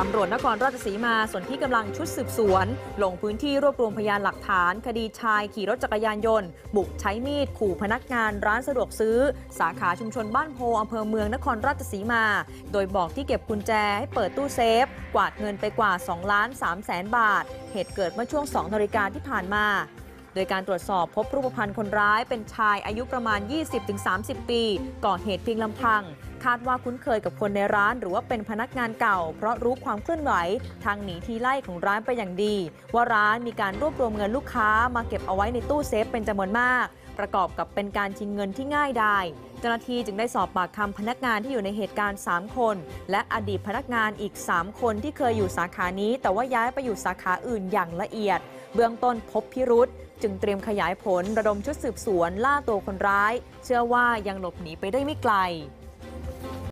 ตำรวจนครราชสีมาส่วนที่กำลังชุดสืบสวน ลงพื้นที่รวบรวมพยานหลักฐาน คดีชายขี่รถจักรยานยนต์ บุกใช้มีดขู่พนักงานร้านสะดวกซื้อ สาขาชุมชนบ้านโพอำเภอเมืองนครราชสีมา โดยบอกที่เก็บกุญแจให้เปิดตู้เซฟ กวาดเงินไปกว่า2ล้าน3แสนบาท เหตุเกิดเมื่อช่วง2นาฬิกาที่ผ่านมา โดยการตรวจสอบพบรูปพรรณคนร้ายเป็นชายอายุประมาณ 20-30 ปี ก่อเหตุเพียงลำพัง คาดว่าคุ้นเคยกับคนในร้าน หรือว่าเป็นพนักงานเก่า เพราะรู้ความเคลื่อนไหว ทางหนีทีไล่ของร้านไปอย่างดี ว่าร้านมีการรวบรวมเงินลูกค้ามาเก็บเอาไว้ในตู้เซฟเป็นจำนวนมาก ประกอบกับเป็นการชิงเงินที่ง่ายดายเจ้าหน้าที่จึงได้สอบปากคำพนักงานที่อยู่ในเหตุการณ์ 3 คน และอดีตพนักงานอีก 3 คนที่เคยอยู่สาขานี้ แต่ว่าย้ายไปอยู่สาขาอื่นอย่างละเอียด เบื้องต้นพบพิรุษจึงเตรียมขยายผลระดมชุดสืบสวนล่าตัวคนร้าย เชื่อว่ายังหลบหนีไปได้ไม่ไกล